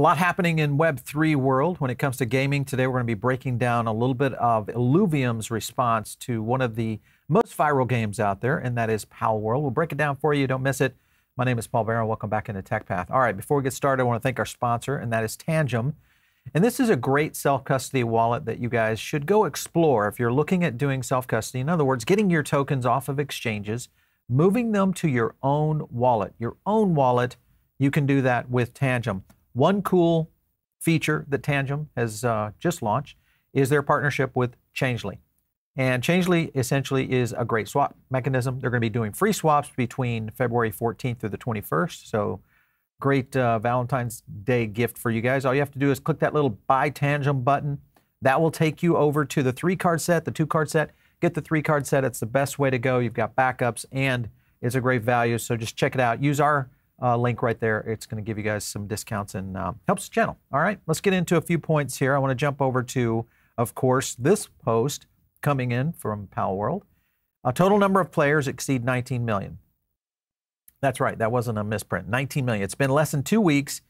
A lot happening in Web3 world when it comes to gaming. Today we're going to be breaking down a little bit of Illuvium's response to one of the most viral games out there, and that is Palworld. We'll break it down for you. Don't miss it. My name is Paul Barron. Welcome back into TechPath. All right, before we get started, I want to thank our sponsor, and that is Tangem. And this is a great self custody wallet that you guys should go explore if you're looking at doing self custody. In other words, getting your tokens off of exchanges, moving them to your own wallet. Your own wallet, you can do that with Tangem. One cool feature that Tangem has uh, just launched is their partnership with Changelly. And Changelly essentially is a great swap mechanism. They're going to be doing free swaps between February 14th through the 21st. So, great uh, Valentine's Day gift for you guys. All you have to do is click that little Buy Tangem button. That will take you over to the three card set, the two card set. Get the three card set. It's the best way to go. You've got backups and it's a great value. So, just check it out. Use our uh, link right there. It's going to give you guys some discounts and uh, helps the channel. All right, let's get into a few points here. I want to jump over to, of course, this post coming in from Palworld. A total number of players exceed 19 million. That's right, that wasn't a misprint. 19 million. It's been less than two weeks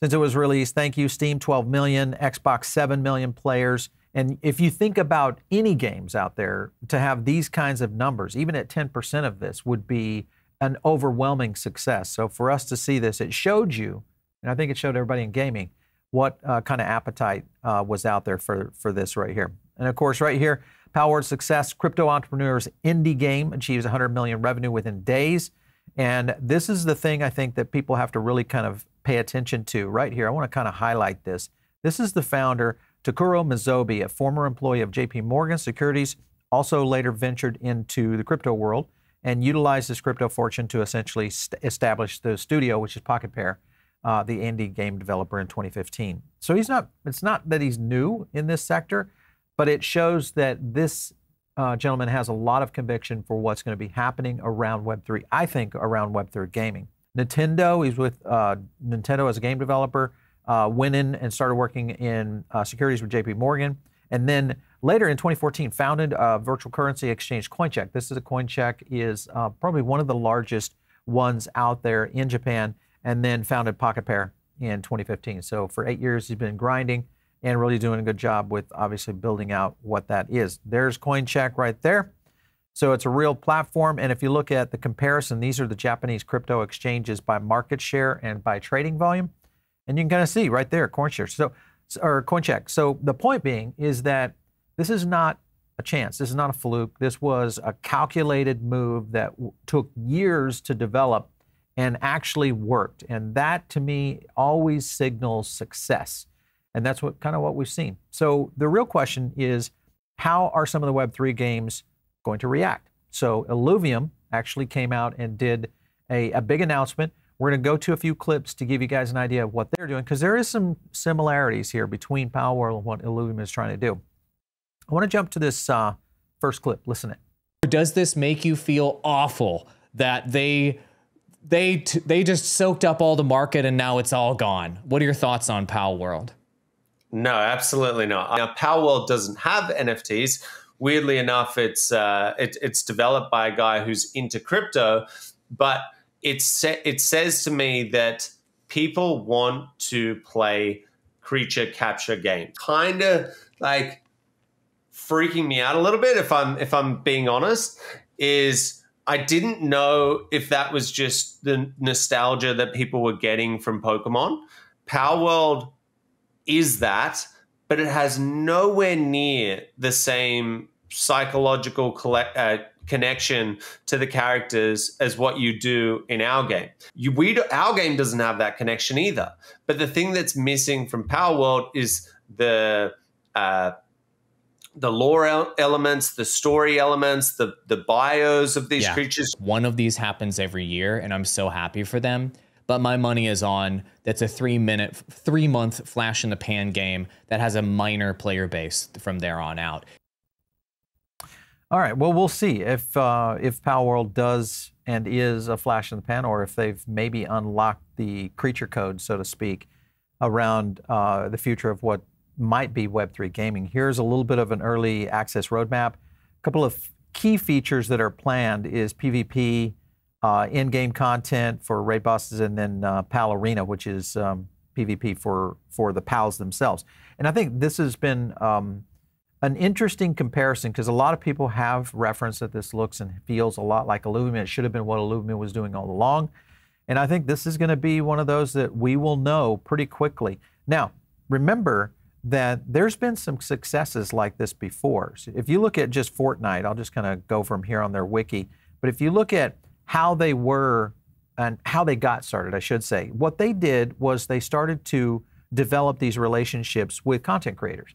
since it was released. Thank you, Steam, 12 million, Xbox, 7 million players. And if you think about any games out there, to have these kinds of numbers, even at 10% of this, would be an overwhelming success. So for us to see this, it showed you, and I think it showed everybody in gaming, what uh, kind of appetite uh, was out there for, for this right here. And of course, right here, Palworld Success, Crypto Entrepreneurs Indie Game achieves 100 million revenue within days. And this is the thing I think that people have to really kind of pay attention to right here. I want to kind of highlight this. This is the founder, Takuro Mizobe, a former employee of JP Morgan Securities, also later ventured into the crypto world and utilized his crypto fortune to essentially st- establish the studio, which is Pocket Pair, uh, the indie game developer in 2015. So he's not. It's not that he's new in this sector, but it shows that this uh, gentleman has a lot of conviction for what's going to be happening around Web3. I think around Web3 gaming. Nintendo. He's with uh, Nintendo as a game developer. Uh, went in and started working in uh, securities with J.P. Morgan, and then Later in 2014, founded a virtual currency exchange CoinCheck. This is a CoinCheck is uh, probably one of the largest ones out there in Japan, and then founded Pocket Pair in 2015. So for eight years, he's been grinding and really doing a good job with obviously building out what that is. There's CoinCheck right there. So it's a real platform. And if you look at the comparison, these are the Japanese crypto exchanges by market share and by trading volume. And you can kind of see right there, CoinShare. So or CoinCheck. So the point being is that this is not a chance. This is not a fluke. This was a calculated move that w- took years to develop and actually worked. And that to me always signals success. And that's what kind of what we've seen. So the real question is how are some of the Web3 games going to react? So Illuvium actually came out and did a, a big announcement. We're going to go to a few clips to give you guys an idea of what they're doing because there is some similarities here between Palworld and what Illuvium is trying to do. I want to jump to this uh, first clip. Listen it. Does this make you feel awful that they they they just soaked up all the market and now it's all gone? What are your thoughts on Palworld? No, absolutely not. Now, world doesn't have NFTs. Weirdly enough, it's uh, it, it's developed by a guy who's into crypto, but it's it says to me that people want to play creature capture games, kind of like freaking me out a little bit if I'm if I'm being honest is I didn't know if that was just the nostalgia that people were getting from Pokemon. Palworld is that, but it has nowhere near the same psychological collect, uh, connection to the characters as what you do in our game. You, we do, our game doesn't have that connection either. But the thing that's missing from Palworld is the uh, the lore elements, the story elements, the the bios of these yeah. creatures. One of these happens every year, and I'm so happy for them. But my money is on that's a three minute, three month flash in the pan game that has a minor player base from there on out. All right. Well, we'll see if uh, if Palworld does and is a flash in the pan, or if they've maybe unlocked the creature code, so to speak, around uh, the future of what might be Web3 gaming. Here's a little bit of an early access roadmap. A couple of key features that are planned is PvP, uh, in-game content for raid bosses, and then uh, Pal Arena, which is um, PvP for for the pals themselves. And I think this has been um, an interesting comparison because a lot of people have referenced that this looks and feels a lot like Illuvium. It should have been what Illuvium was doing all along. And I think this is going to be one of those that we will know pretty quickly. Now, remember that there's been some successes like this before. So if you look at just Fortnite, I'll just kind of go from here on their wiki. But if you look at how they were and how they got started, I should say, what they did was they started to develop these relationships with content creators.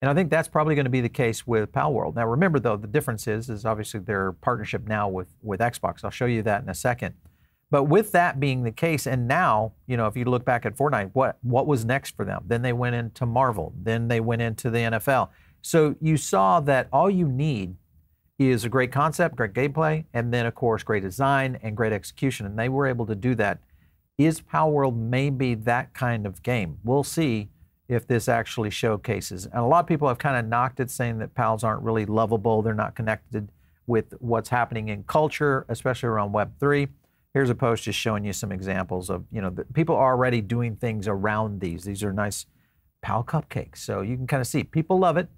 And I think that's probably going to be the case with Palworld. Now, remember though, the difference is, is obviously their partnership now with, with Xbox. I'll show you that in a second. But with that being the case, and now, you know, if you look back at Fortnite, what what was next for them? Then they went into Marvel. Then they went into the NFL. So you saw that all you need is a great concept, great gameplay, and then of course great design and great execution. And they were able to do that. Is Palworld maybe that kind of game? We'll see if this actually showcases. And a lot of people have kind of knocked it, saying that pals aren't really lovable. They're not connected with what's happening in culture, especially around Web three. Here's a post just showing you some examples of, you know, the, people are already doing things around these. These are nice PAL cupcakes. So you can kind of see people love it.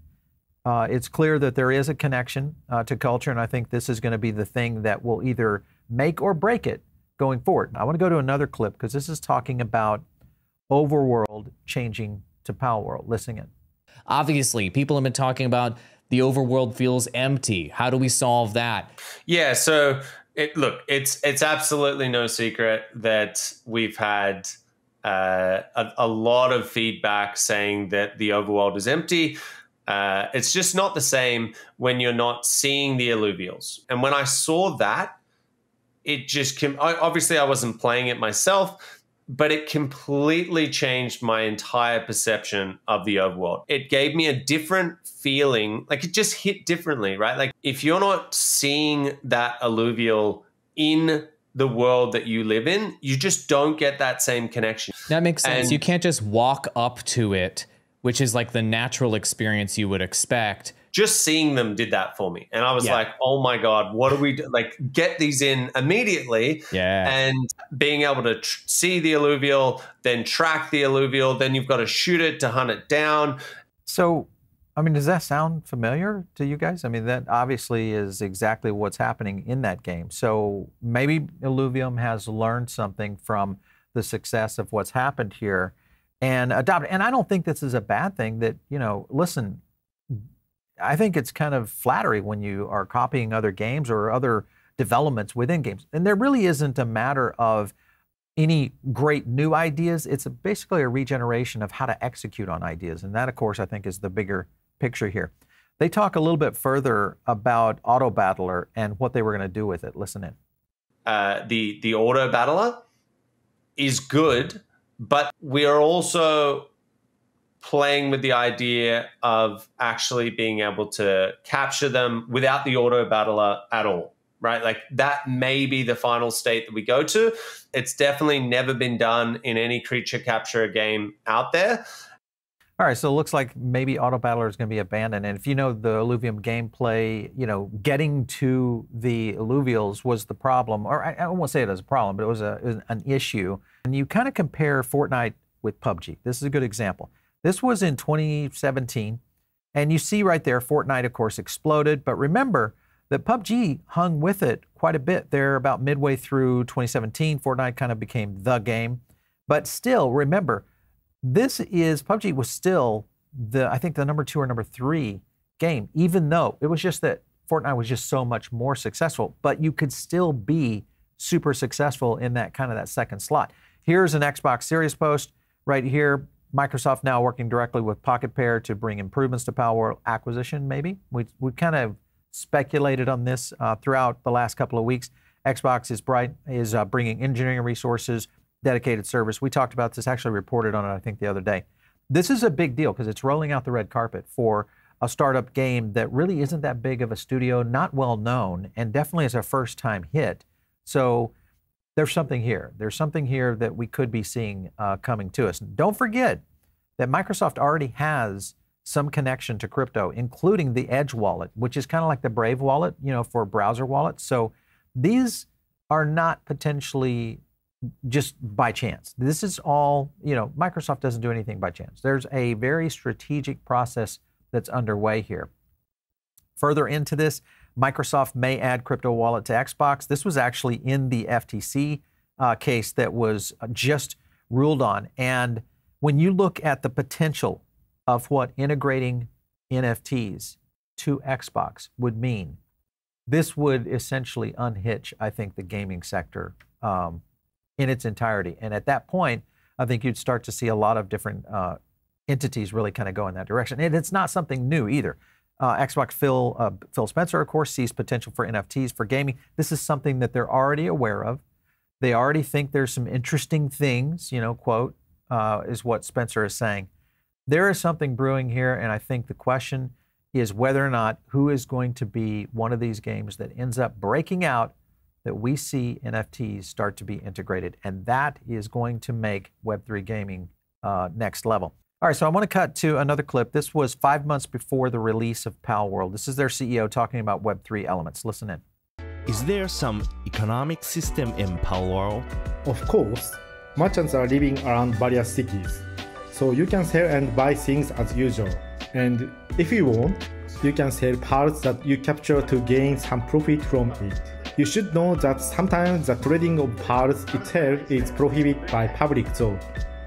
Uh, it's clear that there is a connection uh, to culture, and I think this is going to be the thing that will either make or break it going forward. I want to go to another clip because this is talking about overworld changing to Palworld. Listen in. Obviously, people have been talking about the overworld feels empty. How do we solve that? Yeah, so it, look, it's it's absolutely no secret that we've had uh, a, a, lot of feedback saying that the overworld is empty. Uh, it's just not the same when you're not seeing the Illuvials. And when I saw that, it just came, obviously I wasn't playing it myself, but it completely changed my entire perception of the overworld. It gave me a different feeling, like it just hit differently, right? Like if you're not seeing that Illuvial in the world that you live in, you just don't get that same connection. That makes sense. And you can't just walk up to it, which is like the natural experience you would expect just seeing them did that for me. And I was yeah. like, oh my God, what do we do? Like, get these in immediately. Yeah. And being able to tr- see the Illuvial, then track the Illuvial, then you've got to shoot it to hunt it down. So, I mean, does that sound familiar to you guys? I mean, that obviously is exactly what's happening in that game. So maybe Illuvium has learned something from the success of what's happened here and adopt. And I don't think this is a bad thing that, you know, listen, I think it's kind of flattery when you are copying other games or other developments within games. And there really isn't a matter of any great new ideas. It's a, basically a regeneration of how to execute on ideas. And that, of course, I think is the bigger picture here. They talk a little bit further about Auto Battler and what they were going to do with it. Listen in. Uh, the the Auto Battler is good, but we are also playing with the idea of actually being able to capture them without the auto battler at all right like that may be the final state that we go to it's definitely never been done in any creature capture game out there all right, so it looks like maybe Auto Battler is going to be abandoned. And if you know the Illuvium gameplay, you know, getting to the Illuvials was the problem, or I, I won't say it as a problem, but it was, a, it was an issue. And you kind of compare Fortnite with PUBG. This is a good example. This was in 2017. And you see right there, Fortnite, of course, exploded. But remember that PUBG hung with it quite a bit there about midway through 2017. Fortnite kind of became the game. But still, remember, this is PUBG was still the, I think, the number two or number three game, even though it was just that Fortnite was just so much more successful. But you could still be super successful in that kind of that second slot. Here's an Xbox Series post right here. Microsoft now working directly with Pocket Pair to bring improvements to Power acquisition, maybe. We, we kind of speculated on this uh, throughout the last couple of weeks. Xbox is bright is uh, bringing engineering resources, dedicated service. We talked about this, actually reported on it, I think, the other day. This is a big deal because it's rolling out the red carpet for a startup game that really isn't that big of a studio, not well known, and definitely is a first time hit. So there's something here. There's something here that we could be seeing uh, coming to us. Don't forget that Microsoft already has some connection to crypto, including the Edge wallet, which is kind of like the Brave wallet, you know, for browser wallets. So these are not potentially just by chance. This is all, you know, Microsoft doesn't do anything by chance. There's a very strategic process that's underway here. Further into this, Microsoft may add crypto wallet to Xbox. This was actually in the FTC uh, case that was just ruled on. And when you look at the potential of what integrating NFTs to Xbox would mean, this would essentially unhitch, I think, the gaming sector um, in its entirety. And at that point, I think you'd start to see a lot of different uh, entities really kind of go in that direction. And it's not something new either. Uh, Xbox Phil uh, Phil Spencer, of course, sees potential for NFTs for gaming. This is something that they're already aware of. They already think there's some interesting things. You know, quote uh, is what Spencer is saying. There is something brewing here, and I think the question is whether or not who is going to be one of these games that ends up breaking out that we see NFTs start to be integrated, and that is going to make Web3 gaming uh, next level. All right, so I want to cut to another clip. This was five months before the release of Palworld. This is their CEO talking about Web3 elements. Listen in. Is there some economic system in Palworld? Of course, merchants are living around various cities, so you can sell and buy things as usual. And if you want, you can sell parts that you capture to gain some profit from it. You should know that sometimes the trading of parts itself is prohibited by public though.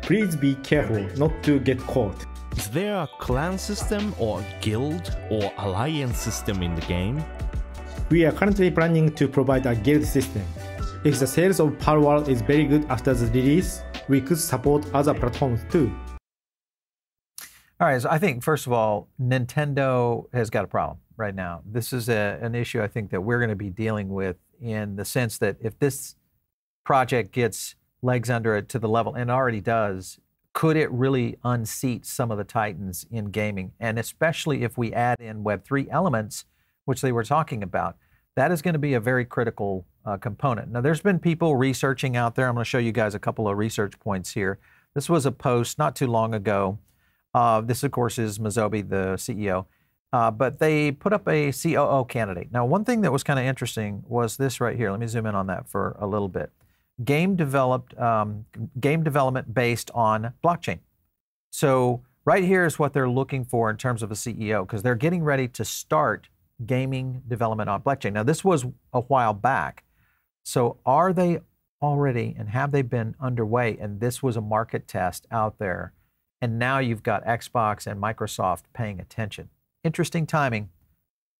Please be careful not to get caught. Is there a clan system or guild or alliance system in the game? We are currently planning to provide a guild system. If the sales of Palworld is very good after the release, we could support other platforms too. All right, so I think first of all, Nintendo has got a problem right now. This is a, an issue I think that we're going to be dealing with in the sense that if this project gets legs under it to the level, and already does, could it really unseat some of the titans in gaming? And especially if we add in Web3 elements, which they were talking about, that is going to be a very critical uh, component. Now, there's been people researching out there. I'm going to show you guys a couple of research points here. This was a post not too long ago. Uh, this, of course, is Mizobe, the CEO. Uh, but they put up a COO candidate. Now, one thing that was kind of interesting was this right here. Let me zoom in on that for a little bit game developed um, game development based on blockchain. So right here is what they're looking for in terms of a CEO because they're getting ready to start gaming development on blockchain. Now this was a while back. So are they already and have they been underway? And this was a market test out there. And now you've got Xbox and Microsoft paying attention. Interesting timing.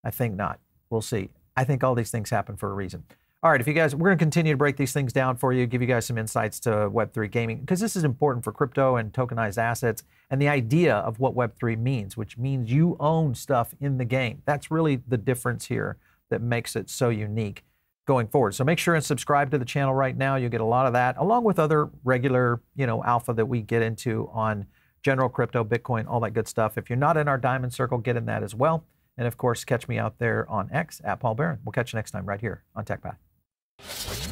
I think not. We'll see. I think all these things happen for a reason. All right, if you guys, we're going to continue to break these things down for you, give you guys some insights to Web3 gaming, because this is important for crypto and tokenized assets and the idea of what Web3 means, which means you own stuff in the game. That's really the difference here that makes it so unique going forward. So make sure and subscribe to the channel right now. You'll get a lot of that, along with other regular, you know, alpha that we get into on general crypto, Bitcoin, all that good stuff. If you're not in our diamond circle, get in that as well. And of course, catch me out there on X at Paul Barron. We'll catch you next time right here on TechPath. Thank you